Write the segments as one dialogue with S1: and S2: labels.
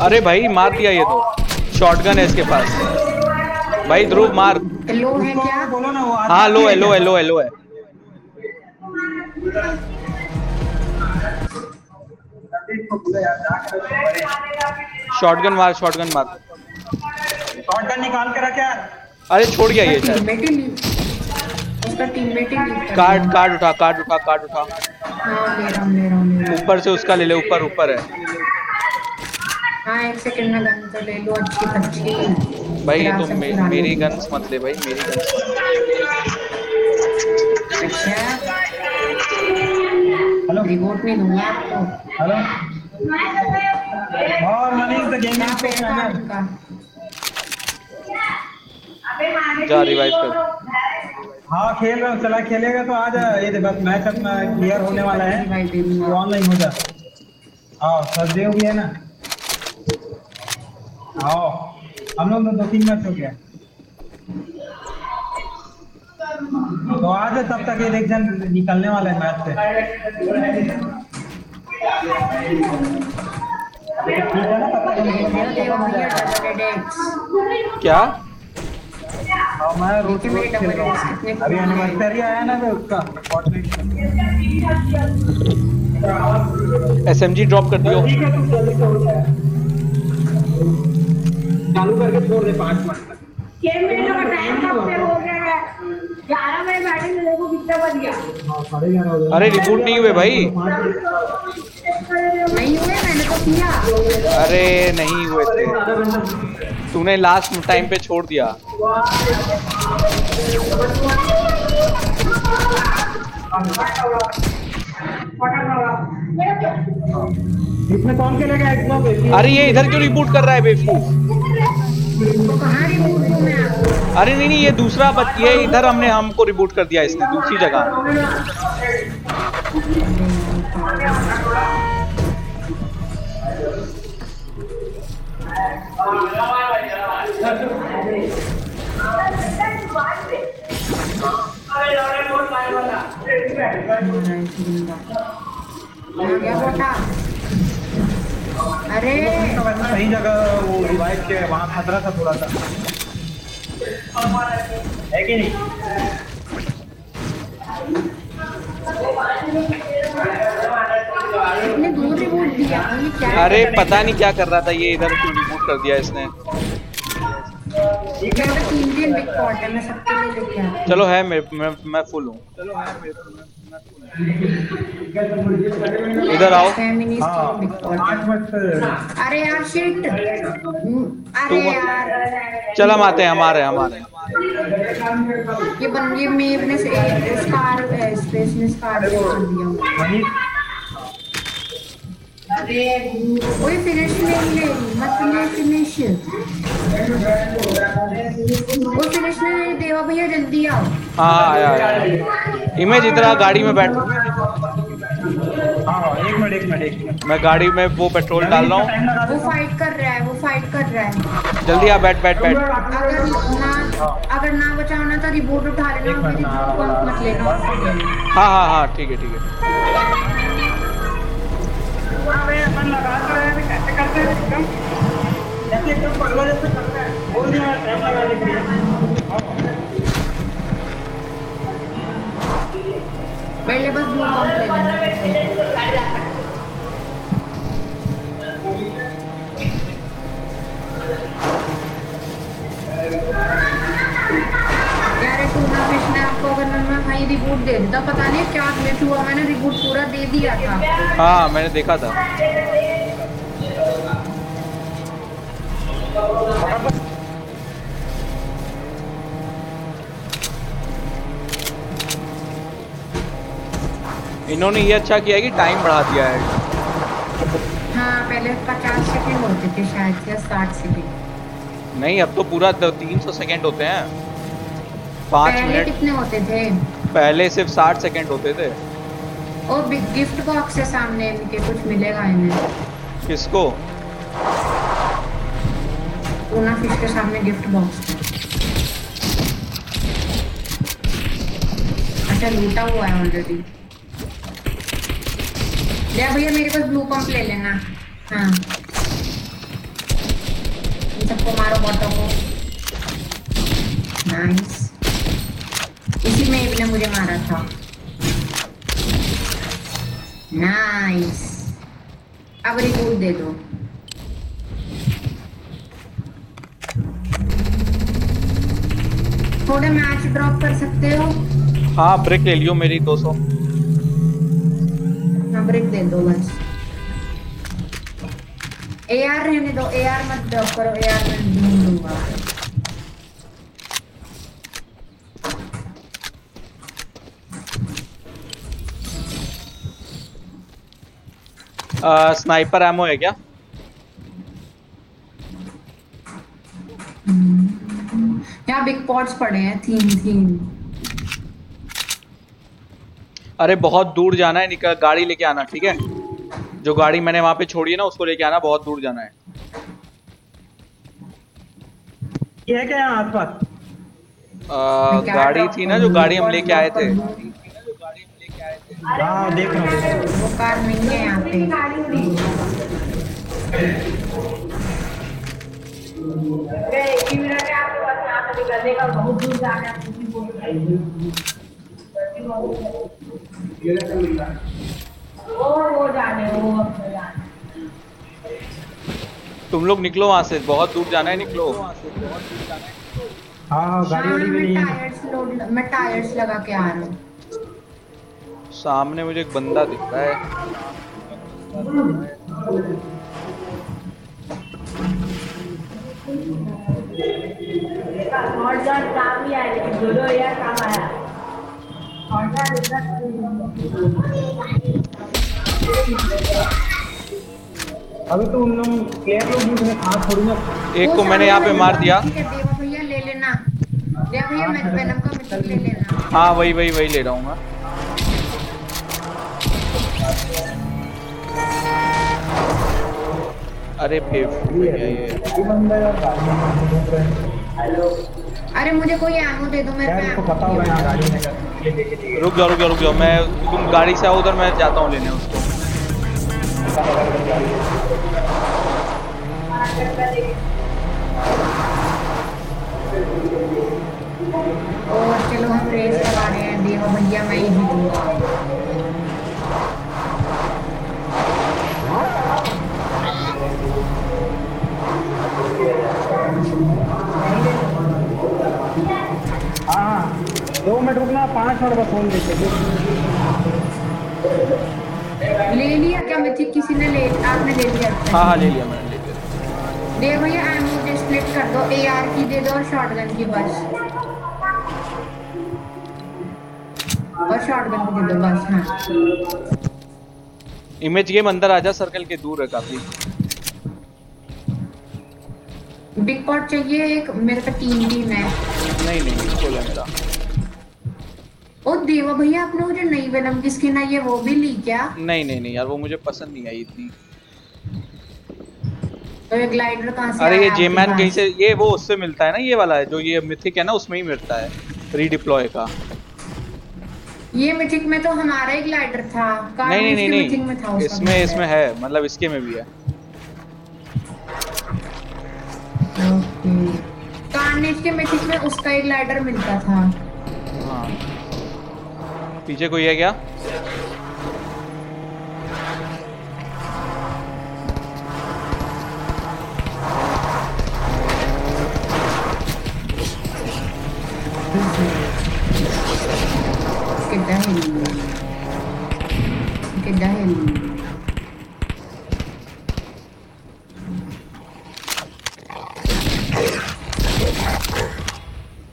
S1: अरे भाई मार दिया ये तो। शॉटगन है इसके पास। भाई ध्रुव मार।
S2: लो है क्या?
S3: बोलो ना वो
S1: हाँ लो है लो है। लो है लो है। शॉटगन मार शॉटगन मार।
S3: शॉटगन निकाल के रख यार।
S1: अरे छोड़ गया ये शायद।
S2: उसका टीममेट ही।
S1: कार्ड कार्ड उठा कार्ड उठा कार्ड उठा।
S2: हाँ ले रहा हूँ ले रहा हूँ ले रहा हूँ।
S1: ऊपर से उसका ले ले ऊपर ऊपर है।
S2: हाँ एक सेकंड में गन तो ले लो अच्छी अच्छी
S1: भाई ये तो मे, मेरी गन्स मत ले भाई मेरी गन्स
S2: अच्छा।
S3: हेलो
S2: रिपोर्ट नहीं दूँगा आपको।
S3: हेलो और मनीष द चैनल
S2: उनका
S1: जा रिवाइव कर।
S3: हाँ खेल रहा हूँ, चला, खेलेगा तो आ जा ये बस मैच अपना क्लियर होने वाला है। ऑनलाइन हो जा। हाँ सरदेव भी है ना? आओ, हम लोग तो दो तीन मैच हो गया। तो आ जा तब तक ये देख जन, निकलने वाला है मैच से।
S1: क्या?
S3: हाँ मैं
S2: मेरे
S3: रोज खेल रहा हूँ। अभी एनिवर्सरी आया ना तो उसका Fortnite का।
S1: एसएमजी ड्रॉप कर दियो।
S3: चालू करके छोड़ दे पाँच मिनट
S4: छह मिनट का टाइम कब से हो गया है? ग्यारह बजे बैठे देखो कितना बज गया।
S3: हाँ
S1: अरे रिपोर्ट नहीं हुए भाई।
S2: नहीं हुए मैंने तो किया
S1: अरे नहीं हुए थे। तूने लास्ट टाइम पे छोड़ दिया।
S3: इसमें कौन खेलेगा? एक्सबॉक्स
S1: अरे ये इधर क्यों रिबूट कर रहा है बेवकूफ़
S2: आपको
S1: अरे नहीं नहीं ये दूसरा बच ये इधर हमने हमको रिबूट कर दिया इसने दूसरी जगह।
S3: के वहाँ खतरा था थोड़ा सा। है कि नहीं?
S1: अरे पता नहीं क्या कर रहा था ये इधर क्यों रिबूट कर दिया इसने?
S2: मेरे
S1: चलो है मैं मैं, मैं फुल हूँ।
S2: फेमिनिस्ट
S3: हाँ
S2: बिग पॉट
S3: आठ मिनट
S2: अरे यार शिट अरे यार।
S1: चल हम आते हैं हमारे हमारे हैं।
S2: ये बन ये मेव ने स्कार स्पेस ने स्कार कर दिया।
S3: मनीष
S2: कोई फिनिश नहीं ले मत ले फिनिश वो फिनिश नहीं देवा भैया जल्दी आओ।
S1: हाँ आया, आया। इमेज इधर आ गाड़ी में बैठ।
S3: हाँ एक मिनट एक मिनट एक मिनट।
S1: मैं गाड़ी में वो पेट्रोल डाल रहा हूँ।
S2: वो फाइट कर रहा है वो फाइट कर रहा है।
S1: जल्दी आ बैठ बैठ बैठ।
S2: अगर ना अगर ना बचाओ ना तो रिपोर्ट उठा लेना मत लेना।
S1: हाँ हाँ हाँ ठीक है ठीक है।
S2: पहले बस ब्लू पंप लेना यार ये टूना फ़िश ने आपको अगर भाई रिपोर्ट दे देता पता नहीं क्या ग्लिच हुआ मैंने रिपोर्ट पूरा दे दिया था।
S1: हाँ मैंने देखा था। इन्होंने ये अच्छा किया कि टाइम बढ़ा दिया है।
S2: हाँ पहले पचास सेकंड होते थे शायद या साठ सेकंड
S1: नहीं अब तो पूरा तीन सौ सेकेंड होते हैं। पाँच
S2: पहले
S1: मिनट
S2: कितने होते थे?
S1: पहले सिर्फ़ साठ सेकेंड होते थे।
S2: और बिग गिफ्ट बॉक्स है सामने इनके कुछ मिलेगा इन्हें।
S1: किसको?
S2: टूना फ़िश के सामने गिफ्ट बॉक्स अच्छा लूटा हुआ है ऑलरेडी ले, भैया, मेरे पास ब्लू पंप ले लेना। हाँ। इन सबको मारो बॉटो को। नाइस इसी में एक ने मुझे मारा था। नाइस अब रिपोर्ट दे दो। थोड़े मैच ड्रॉप कर सकते हो?
S1: हाँ ब्रेक ले लियो मेरी 200
S2: हाँ ब्रेक दे दो बस एआर रहने दो एआर मत ड्रॉप करो एआर मैं ढूंढ लूँगा
S1: स्नाइपर एमो है क्या?
S2: यहाँ बिग पॉट्स पड़े हैं थीम थीम
S1: अरे बहुत दूर जाना है निकल गाड़ी लेके आना ठीक है? जो गाड़ी मैंने वहाँ पे छोड़ी है ना उसको लेके आना बहुत दूर जाना है।
S3: ये है क्या यहाँ आसपास?
S1: गाड़ी थी ना जो गाड़ी हम लेके आए थे।
S3: हाँ देख रहा हूँ हूँ।
S2: वो कार नहीं है यहाँ पे।
S4: ही है। है वो जाने वो अपने जाने
S1: तुम लोग निकलो वहाँ से बहुत दूर जाना है निकलो।
S3: हाँ हाँ गाड़ी वाड़ी भी नहीं
S2: मैं
S3: है।
S2: टायर्स मैं टायर्स लगा के आ रहा हूँ।
S1: सामने मुझे एक बंदा दिख रहा है।
S4: और जान काम ही आया लेकिन दो दो यार काम आया।
S3: अभी तो उन लोग प्लेयर लोग भी उसमें हाथ थोड़ी ना।
S1: एक को मैंने यहाँ पे मार दिया।
S2: देवा भैया ले लेना। देवा भैया मैं वेनम का मिट्टी ले लेना।
S1: हाँ वही वही वही ले रहा हूँ मैं। अरे बेवकूफ़ ये
S3: ये। बंदा यार गाड़ी में घूम
S2: अरे मुझे कोई एमो दे दो मेरे पे
S3: पता होगा गाड़ी में
S1: रुक जाओ रुक जाओ रुक जाओ। मैं तुम गाड़ी से आओ, उधर मैं जाता हूँ लेने उसको।
S2: चलो हम रेस करा रहे हैं। भैया, मैं हाँ
S3: हाँ दो मिनट रुकना पाँच मिनट का फ़ोन देते
S2: ले लिया क्या? मिथिक किसी ने ले आपने ले लिया?
S1: हाँ हाँ ले लिया मैंने ले लिया।
S2: दे भैया एमो दे स्प्लिट कर दो। एआर की दे दो और शॉटगन की बस। और शॉटगन की दे दो बस हाँ।
S1: इमेज गेम अंदर आजा सर्कल के दूर है काफ़ी।
S2: बिग पॉट चाहिए एक? मेरे पे तीन टीम है।
S1: नहीं नहीं फुल है मेरा
S2: देवा भैया आपने मुझे नई वेनम की स्किन आई है वो भी ली क्या?
S1: नहीं नहीं नहीं यार वो मुझे पसंद नहीं आई इतनी।
S2: तो ये ग्लाइडर कहाँ से
S1: अरे ये जेमैन कहीं से ये वो उससे मिलता है ना ये वाला है जो ये मिथिक है ना उसमें ही मिलता है रीडिप्लॉय का।
S2: ये मिथिक में तो हमारा ही ग्लाइडर था
S1: नहीं नहीं नहीं
S2: में था
S1: इसमें इसमें है मतलब इसके में भी है।
S2: कार्नेज के मिथिक में उसका एक ग्लाइडर मिलता था।
S1: पीछे कोई है क्या?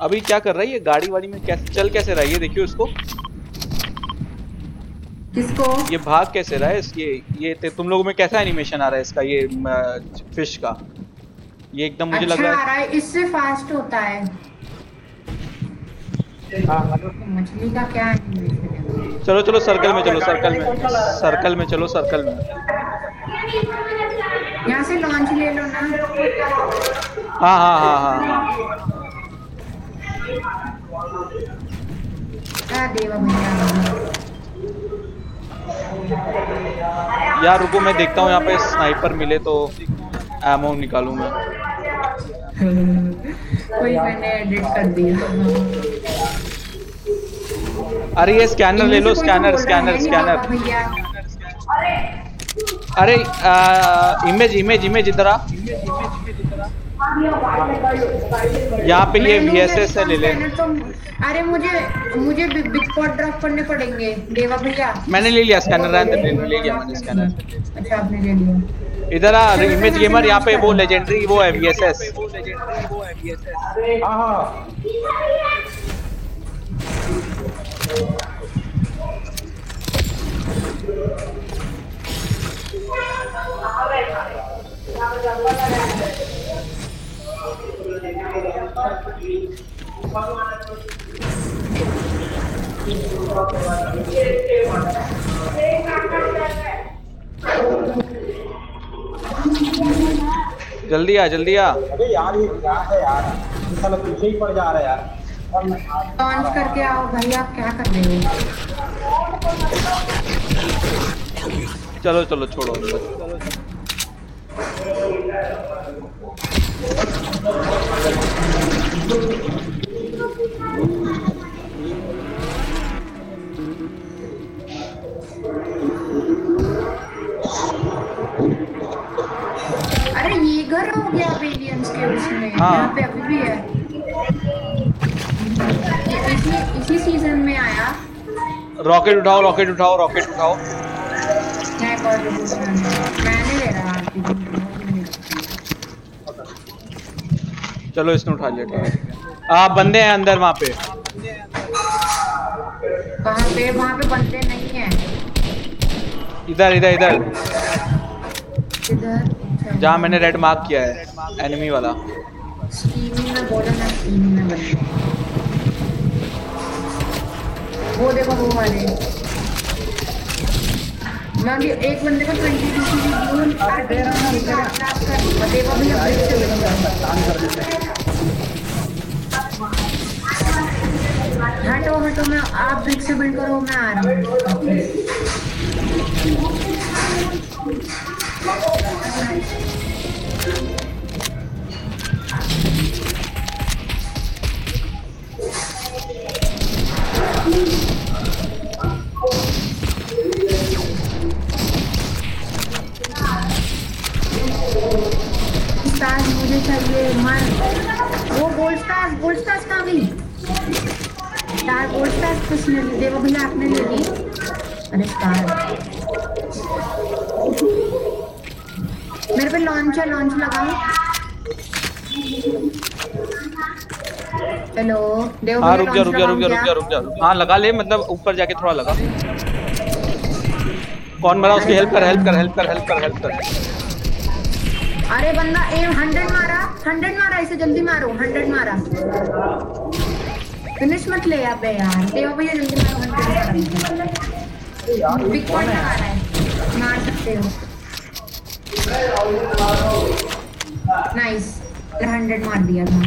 S1: अभी क्या कर रहा है? ये गाड़ी वाड़ी में कैसे चल कैसे रहा है? ये देखियो इसको
S2: किसको?
S1: ये भाग कैसे रहा है? इस ये ये ते- तुम लोगों में कैसा एनिमेशन आ रहा है इसका ये फ़िश का? ये एकदम मुझे
S2: अच्छा
S1: लग रहा
S2: आ
S1: है
S2: रहा है इससे फास्ट होता है।
S3: हाँ मतलब
S2: तो मछली का क्या
S1: चलो चलो सर्कल में चलो सर्कल में। सर्कल में चलो सर्कल में।
S2: यहाँ से लॉन्च ले लो ना।
S1: हाँ हाँ हाँ हाँ।
S2: हाँ देवा भैया।
S1: यार रुको मैं देखता हूँ यहाँ पे स्नाइपर मिले तो एमओ निकालू मैं।
S2: वही मैंने एडिट कर दिया।
S1: अरे ये स्कैनर ले लो
S2: कोई
S1: स्कैनर स्कैनर स्कैनर अरे इमेज इमेज इमेज इधर आ। यहाँ पे ये वी एस एस है ले ले।
S2: तो अरे मुझे मुझे बिग पॉट ड्रॉप करने पड़ेंगे। देवा भैया।
S1: मैंने ले लिया स्कैनर रहने दे, ले लिया मैंने स्कैनर
S2: अच्छा आपने ले लिया।
S1: इधर आ इमेज गेमर यहाँ पे वो लेजेंडरी वो है वी एस एस
S3: हाँ हाँ।
S1: जल्दी आ जल्दी आ।
S3: अरे यार ये क्या है यार? साला पीछे ही पड़ जा रहा है यार।
S2: लॉन्च करके आओ भाई आप क्या कर रहे हो?
S1: चलो चलो छोड़ो। अंदर।
S2: अरे ये घर हो गया एलियंस के उसमें।
S1: हाँ।
S2: यहाँ पे अभी भी है। ये इसी इसी सीज़न में आया।
S1: रॉकेट उठाओ रॉकेट उठाओ रॉकेट उठाओ।
S2: मैं एक और रिपोर्ट मैं नहीं ले रहा
S1: चलो इसने उठा लिया ठीक है। आ बंदे हैं अंदर वहाँ पे।
S2: कहाँ पे? वहाँ पे बंदे नहीं है।
S1: इधर इधर इधर।
S2: इधर।
S1: जहाँ मैंने रेड मार्क किया है एनिमी वाला।
S2: में बोला ना में वो देखो वो वाले। एक बंदे को ट्वेंटी टू की
S3: दे रहा हूँ,
S2: से लेकर हटो हटो मैं आप ब्रिक से बिल्ड करो मैं आ रहा हूँ। लॉन्च लगाओ। हेलो देव
S1: हाँ रुक जा रुक जा रुक जा रुक जा रुक जा हाँ लगा ले मतलब ऊपर जाके थोड़ा लगा। कौन मरा? उसकी हेल्प कर हेल्प कर हेल्प कर हेल्प कर हेल्प कर।
S2: अरे बंदा ए हंड्रेड मारा हंड्रेड मारा इसे जल्दी मारो हंड्रेड मारा। फिनिश मत ले यहाँ पे यार देव भैया जल्दी मारो हंड्रेड बिग पॉइंट लगा रहा है। मार सकते हो। नाइस हंड्रेड मार दिया था।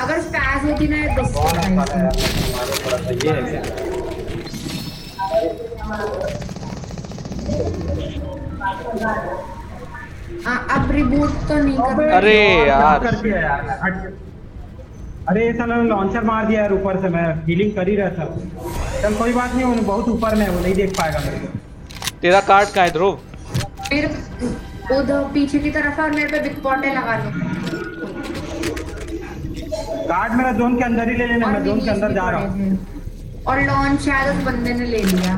S2: अगर स्पैज होती ना ये दस
S3: सा ये है क्या?
S2: अब रिबूट तो नहीं कर
S1: अरे यार।
S3: कर यार अरे ये साला लॉन्चर मार दिया यार ऊपर से मैं हीलिंग कर ही रहा था। चल कोई बात नहीं वो बहुत ऊपर में है वो नहीं देख पाएगा मेरे को।
S1: तेरा कार्ड का है ध्रुव?
S2: फिर उधर पीछे की तरफ़ और मेरे पे बिग पॉटे लगा लो।
S3: कार्ड मेरा जोन के अंदर ही ले लेना मैं जोन के अंदर जा रहा हूँ।
S2: और लॉन्च शायद उस बंदे ने ले लिया।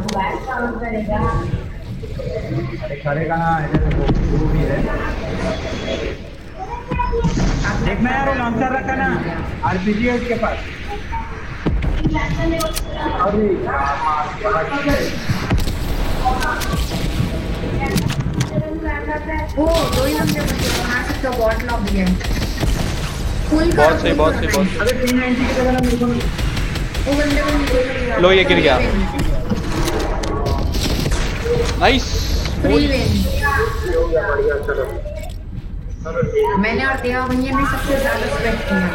S3: करेगा ना इधर वो वो भी है। देखना यार लॉन्चर रखा ना आरपीजी है उसके पास। अरे
S2: वो दो ही बंदे बचे हैं, सकते हो बॉट लॉक भी है। फुल करो,
S1: बहुत सही बहुत सही बहुत
S3: अरे तीन नाइनटी की मेरे को
S2: वो बंदे को नीचे
S1: लो, ये गिर गया। नाइस
S2: फ्री विन मैंने और देवा भैया ने सबसे ज़्यादा स्पेक्ट किया।